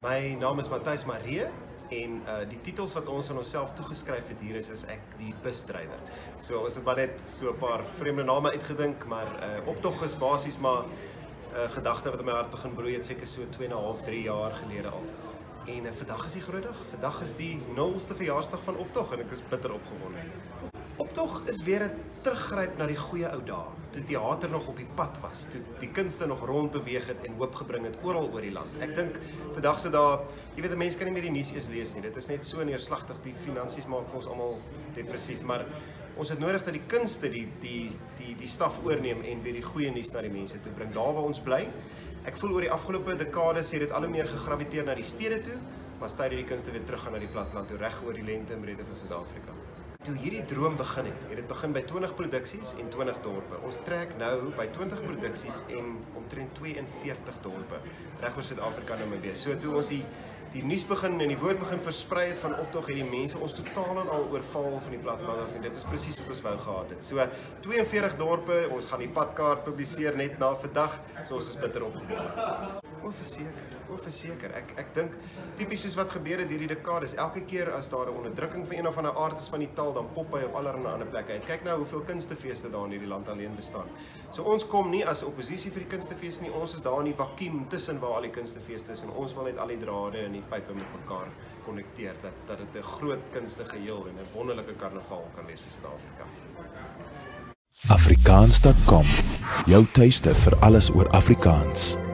My naam is Matthys Maree en uh die titels wat ons aan onsself toegeskryf het hier is is ek die busdrywer. So ons het maar net so 'n paar vreemde name uitgedink, maar uh optog is basies maar 'n uh, gedagte wat in my hart begin broei het seker so 2 en 'n half, 3 jaar gelede al. En uh, vandag is die groot dag. Vandag is die 0ste verjaarsdag van optog en ek is bitter opgewonde. Optog is weer 'n teruggryp na die goeie ou dae, toe teater nog op die pad was, toe die kunste nog rond beweeg het en hoop gebring het oral oor die land. Ek dink vandag se dae, jy weet, mense kan nie meer die nuus eens lees nie. Dit is net so neerslagtig. Die finansies maak vir ons almal depressief, maar ons het nodig dat die kunste die die die die staf oorneem en weer die goeie nuus na die mense toe bring. Daar waar ons bly. Ek voel oor die afgelope dekades het dit al hoe meer gegraviteer na die stede toe, maar stad hierdie kunste weer teruggaan na die platteland toe reg oor die lente en breedte van Suid-Afrika. Toe hierdie droom begin het, het dit begin by 20 produksies en 20 dorpe. Ons trek nou by 20 produksies en omtrent 42 dorpe reg oor Suid-Afrika nou mee. So toe ons die die nuus begin en die woord begin versprei het van optog het die mense ons totaal en al oorval van die platteland af en dit is presies wat ons wou gehad het. So 42 dorpe, ons gaan die padkaart publiseer net na vandag, so ons is bitter opgewonde. O, verseker, o, verseker. Ek ek dink tipies soos wat gebeur het hierdie dekades, elke keer as daar 'n onderdrukking vir een of ander aard is van die taal, dan pop hy op allerlei ander plekke uit. Kyk nou hoeveel kunstefeeste daar in hierdie land alleen bestaan. So ons kom nie as oppositie vir die kunstefees nie, ons is daar in die vakuum tussen waar al die kunstefeeste is en ons wil net al die drade en die pype met mekaar konnekteer dat dat dit 'n groot kunstige geheel en 'n wonderlike karnaval kan wees vir Suid-Afrika. Afrikaans.com Jou tuiste vir alles oor Afrikaans.